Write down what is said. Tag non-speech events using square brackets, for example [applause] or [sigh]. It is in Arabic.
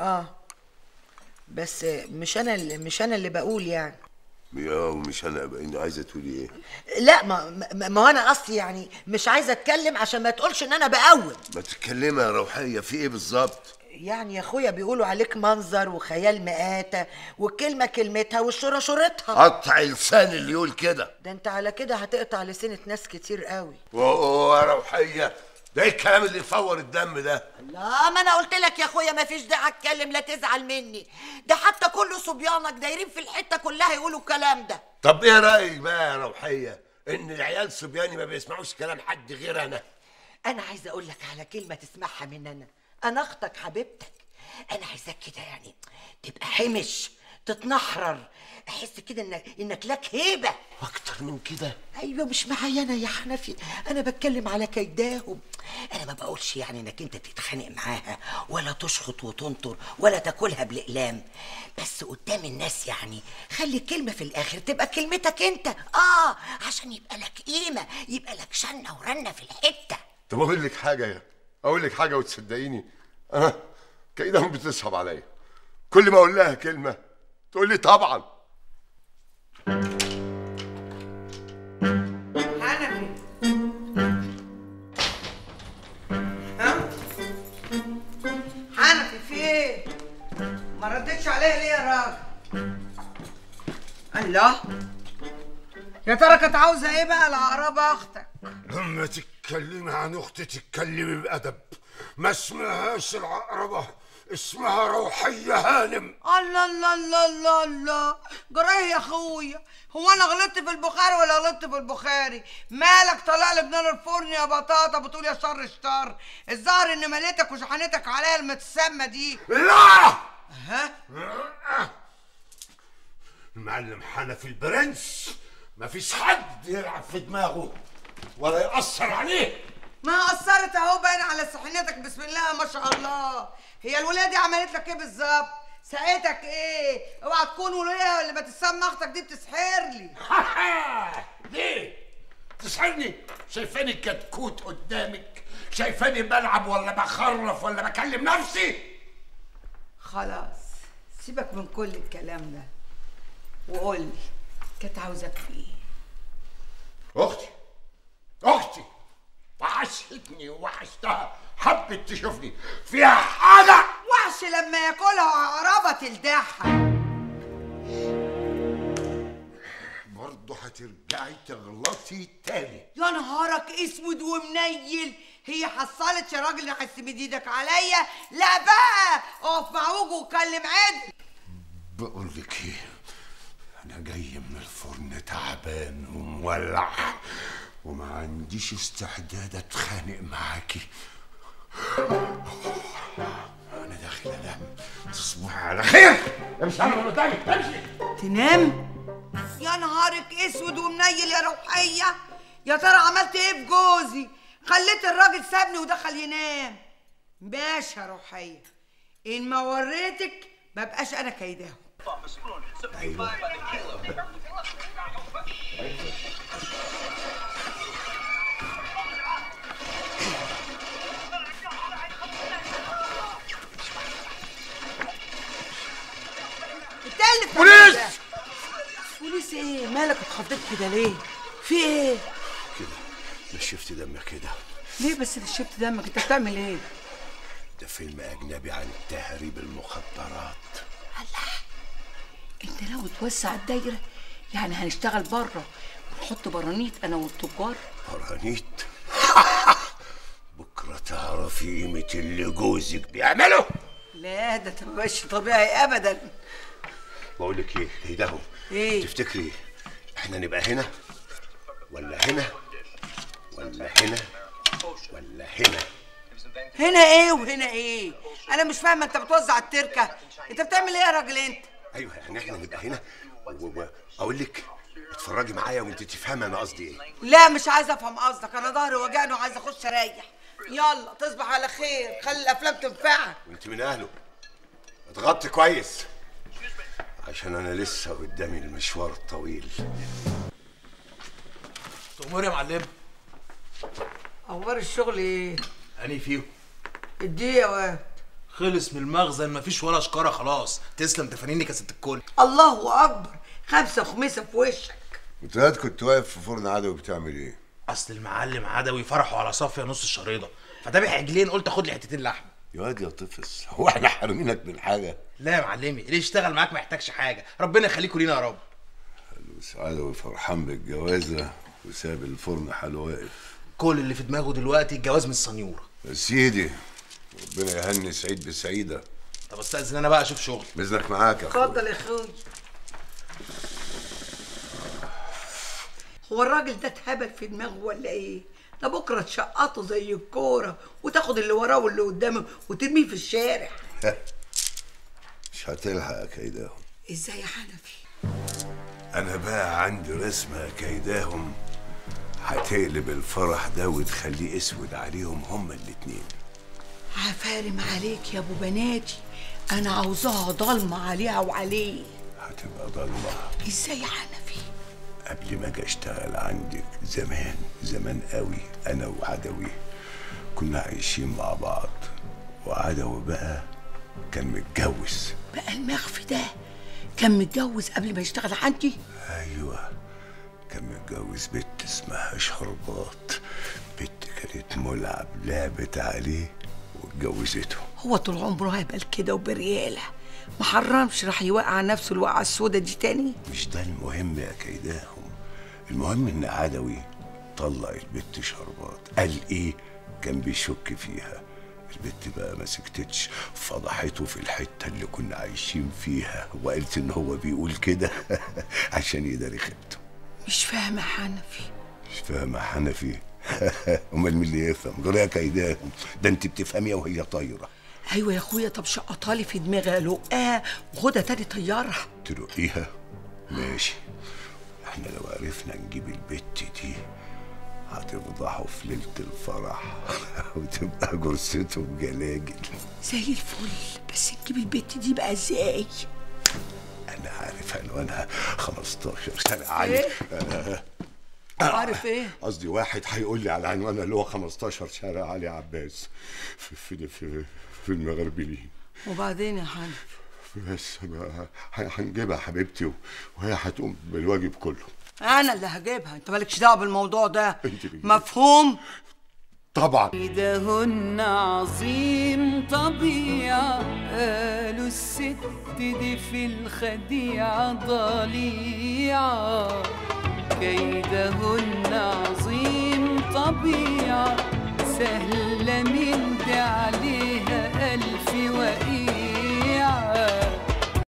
آه. بس مش أنا اللي مش أنا اللي بقول يعني. يا ومش أنا إنه عايزة تقولي إيه؟ لا ما ما, ما هو أنا قصدي يعني مش عايزة أتكلم عشان ما تقولش إن أنا بقوم ما تتكلمي يا روحيه في إيه بالظبط؟ يعني يا أخويا بيقولوا عليك منظر وخيال مآتة والكلمة كلمتها والشورى شورتها. قطع لسان اللي يقول كده. ده أنت على كده هتقطع لسنة ناس كتير قوي. روحيه ده إيه الكلام اللي يفور الدم ده؟ لا ما أنا قلت لك يا أخويا ما فيش داعي أتكلم لا تزعل مني. ده حتى كل صبيانك دايرين في الحتة كلها يقولوا الكلام ده. طب إيه رأيك بقى يا روحية؟ إن العيال صبياني ما بيسمعوش كلام حد غير أنا. أنا عايزه أقول لك على كلمة تسمعها من أنا. أنا أختك حبيبتك. أنا عايزاك كده يعني تبقى حمش تتنحرر. أحس كده انك إنك لك هيبة. أكتر من كده؟ أيوه مش معايا أنا يا حنفي. أنا بتكلم على كيداهم. أنا ما بقولش يعني إنك أنت تتخانق معاها ولا تشخط وتنطر ولا تاكلها بالاقلام بس قدام الناس يعني خلي الكلمة في الآخر تبقى كلمتك أنت. آه عشان يبقى لك قيمة يبقى لك شنة ورنة في الحتة. طب أقول لك حاجة يا أقول لك حاجة وتصدقيني. أنا كيدهم بتصعب عليا. كل ما أقول لها كلمة تقول لي طبعا. ما ردتش عليا ليه يا راجل؟ الله. يا ترى كانت عاوزة إيه بقى؟ العقربة أختك. لما تتكلمي عن أختي تتكلمي بأدب. ما اسمهاش العقربة. اسمها روحية هانم. الله الله الله الله الله. جرايه يا أخويا. هو أنا غلطت في البخاري ولا غلطت في البخاري؟ مالك طالع لي بنار الفرن يا بطاطا بتقول يا شر الشر. الظاهر ان مليتك وشحنتك عليا المتسمى دي. لا! ها؟ المعلم حنفي البرنس. ما فيش حد يلعب في دماغه ولا يأثر عليه. ما أثرت أهو باين على صحنتك. بسم الله ما شاء الله. هي الولايه دي عملت لك إيه بالظبط؟ ساعتك إيه؟ اوعى تكون ولايه اللي بتسمى أختك دي بتسحر لي. [laughs] ليه؟ تسحرني؟ شايفاني كتكوت قدامك؟ شايفاني بلعب ولا بخرف ولا بكلم نفسي؟ خلاص سيبك من كل الكلام ده وقول لي كانت عاوزاك في إيه؟ أختي وحشتني وحشتها. حبت تشوفني فيها حاجة. وحش لما ياكلها عقربه تلدعها. برضه هترجعي تغلطي تاني. يا نهارك اسود ومنيل. هي حصلت يا راجل نحس إيدك عليا. لا بقى اقف مع وجهه وكلم عدل بقول لك إيه؟ أنا جاي من الفرن تعبان ومولع. وما عنديش استعداد أتخانق معاكي أنا داخل أنام. تصبحي على خير. امشي أنا من قدامي أمشي. تنام؟ يا نهارك أسود ومنيل يا روحية. يا ترى عملت إيه في جوزي؟ خليت الراجل سابني ودخل ينام. ماشي يا روحية إن ما وريتك ما بقاش أنا كيداهم. انت بتعمل بوليس! بوليس إيه؟ مالك اتخضيت كده ليه؟ في إيه؟ كده نشفت دمك كده. ليه بس نشفت دمك؟ أنت بتعمل إيه؟ ده فيلم أجنبي عن تهريب المخدرات. أنت ناوي توسع الدايرة يعني هنشتغل بره. ونحط برانيت أنا والتجار. برانيت؟ [laughs] بكرة تعرفي قيمة اللي جوزك بيعمله؟ لا ده انت مبقاش طبيعي ابدا. بقول لك إيه كيدهم إيه؟ تفتكري إحنا نبقى هنا؟ ولا هنا؟ ولا هنا؟ ولا هنا؟ هنا إيه وهنا إيه؟ أنا مش فاهمة انت بتوزع التركة. انت بتعمل إيه يا راجل انت؟ أيوه يعني إحنا نبقى هنا؟ واقول لك اتفرجي معايا وانت تفهمي أنا قصدي إيه. لا مش عايزة افهم قصدك. أنا ظهري وجعني وعايزه اخش اريح. يلا تصبح على خير. خلي الافلام تنفعك. وانت من اهله. اتغطي كويس. عشان أنا لسه قدامي المشوار الطويل. تأمر يا معلم. أخبار الشغل إيه؟ أني فيهم. اديه يا واد خلص من المخزن مفيش ولا شكارة خلاص. تسلم تفانينك يا ست الكل. الله أكبر. خمسة وخميسة في وشك. وتلات كنت واقف في فرن عدوي بتعمل إيه؟ أصل المعلم عدوي فرحوا على صافية نص الشريطة. فدابح عجلين قلت أخد لي حتتين لحم يا واد يا طفس هو إحنا حارمينك من حاجة؟ لا يا معلمي اللي يشتغل معاك ما يحتاجش حاجة. ربنا يخليكوا لينا يا رب. بس عدوي فرحان بالجوازة وساب الفرن حاله واقف. كل اللي في دماغه دلوقتي الجواز من السنيوره يا سيدي ربنا يهني سعيد بسعيدة. طب استأذن أنا بقى أشوف شغل. بإذنك معاك يا اخويا اتفضل يا أخوي. هو الراجل ده اتهبل في دماغه ولا إيه؟ ده بكرة تشقطه زي الكورة وتاخد اللي وراه واللي قدامه وترميه في الشارع. مش هتلحق كيداهم. إزاي يا حنفي؟ أنا بقى عندي رسمة كيداهم. هتقلب الفرح ده وتخليه أسود عليهم هما الاتنين. عفارم عليك يا أبو بناتي. أنا عاوزاها ضلمة عليها وعليه. هتبقى ضلمة. إزاي يا حنفي؟ قبل ما أجي أشتغل عندك زمان زمان قوي أنا وعدوي كنا عايشين مع بعض. وعدوي بقى كان متجوز. بقى المخفي ده كان متجوز قبل ما يشتغل عندي؟ أيوه كان متجوز بنت اسمها شربات بنت كانت ملعب لعبت عليه واتجوزته. هو طول عمره هبل كده وبريالة. ما حرمش راح يوقع نفسه الوقعة السودا دي تاني؟ مش ده المهم يا كيداهم؟ المهم إن عدوي طلع البت شربات. قال إيه؟ كان بيشك فيها. البت بقى ما سكتتش. فضحته في الحتة اللي كنا عايشين فيها. وقالت إن هو بيقول كده [laughs] عشان يداري خيبته مش فاهمه حنفي. مش فاهم يا حنفي. [laughs] أمال مين اللي يفهم؟ غير يا كيداهم. ده أنت بتفهمي وهي طايرة. أيوه يا أخويا طب شقطها لي في دماغي. القاها وخدها تاني طيارها ترقيها ماشي. إحنا لو عرفنا نجيب البت دي هتفضحوا في ليلة الفرح [laughs] وتبقى جرسته بجلاجل زي الفل. بس تجيب البت دي بقى إزاي؟ أنا عارف عنوانها 15 سنة علي عارف إيه؟ قصدي واحد هيقول لي على عنوانها اللي هو 15 شارع علي عباس. في في في, في المغربلين وبعدين يا حنفي بس بقى هنجيبها حبيبتي وهي هتقوم بالواجب كله. أنا اللي هجيبها. أنت مالكش دعوة بالموضوع ده. مفهوم؟ طبعا. كيدهن عظيم طبيعة قالوا الست دي في الخديعة ضليعة. كيدهن عظيم طبيعة سهلة من دي عليها. ألف وقيعة